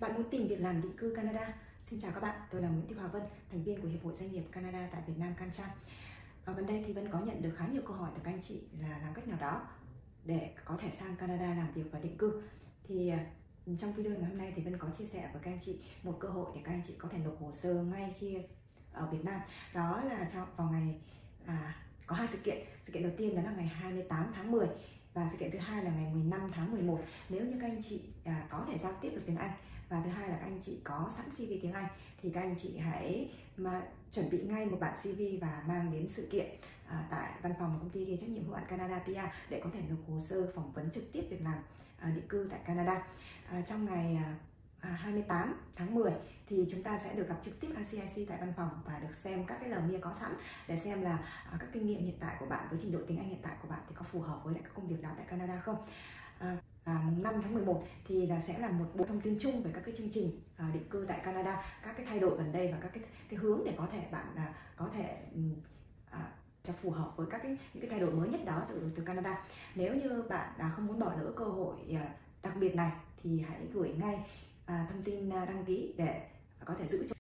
Bạn muốn tìm việc làm định cư Canada? Xin chào các bạn, tôi là Nguyễn Thị Hòa Vân, thành viên của Hiệp hội Doanh nghiệp Canada tại Việt Nam CanCham. Và gần đây thì Vân có nhận được khá nhiều câu hỏi từ các anh chị là làm cách nào đó để có thể sang Canada làm việc và định cư. Thì à, trong video ngày hôm nay thì Vân có chia sẻ với các anh chị một cơ hội để các anh chị có thể nộp hồ sơ ngay khi ở Việt Nam. Đó là cho vào ngày à, có hai sự kiện. Sự kiện đầu tiên đó là ngày 28 tháng 10 và sự kiện thứ hai là ngày 15 tháng 11 nếu như các anh chị à, có thể giao tiếp được tiếng Anh và thứ hai là các anh chị có sẵn CV tiếng Anh thì các anh chị hãy mà chuẩn bị ngay một bản CV và mang đến sự kiện à, tại văn phòng công ty trách nhiệm hữu hạn Canada PR để có thể nộp hồ sơ phỏng vấn trực tiếp việc làm à, định cư tại Canada à, trong ngày à, à 28 tháng 10 thì chúng ta sẽ được gặp trực tiếp ICIC tại văn phòng và được xem các cái lờ mia có sẵn để xem là à, các kinh nghiệm hiện tại của bạn với trình độ tiếng Anh hiện tại của bạn thì có phù hợp với lại các công việc đó tại Canada không. À, à, mùng 5 tháng 11 thì là sẽ là một bộ thông tin chung về các cái chương trình à, định cư tại Canada, các cái thay đổi gần đây và các cái cái hướng để có thể bạn có thể ừ, cho phù hợp với các cái những cái thay đổi mới nhất đó từ từ Canada. Nếu như bạn không muốn bỏ lỡ cơ hội đặc biệt này thì hãy gửi ngay thông tin đăng ký để có thể giữ cho